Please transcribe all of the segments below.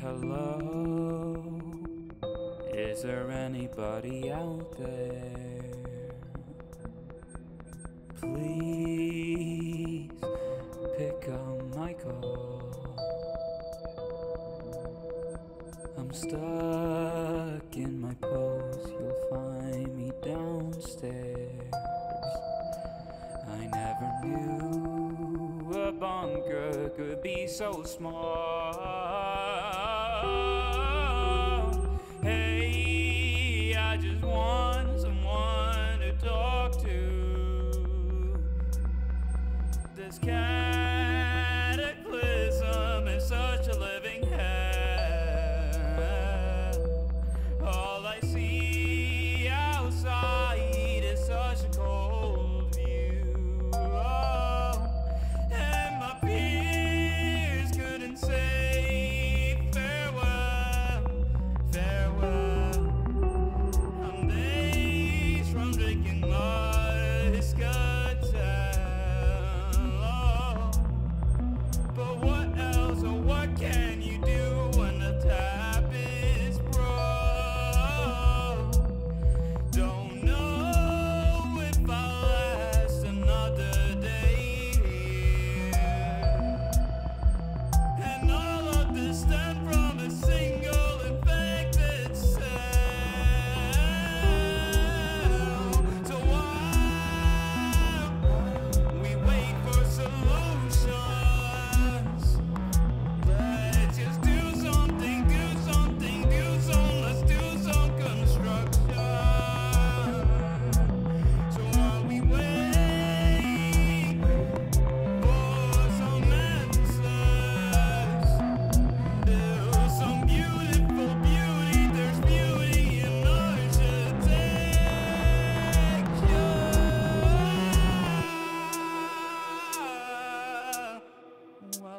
Hello, is there anybody out there? Please pick up my call. I'm stuck in my pose, you'll find me downstairs. I never knew a bunker could be so small. Hey, I just want someone to talk to. This cataclysm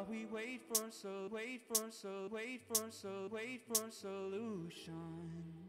While we wait for so wait for so wait for so wait for solution.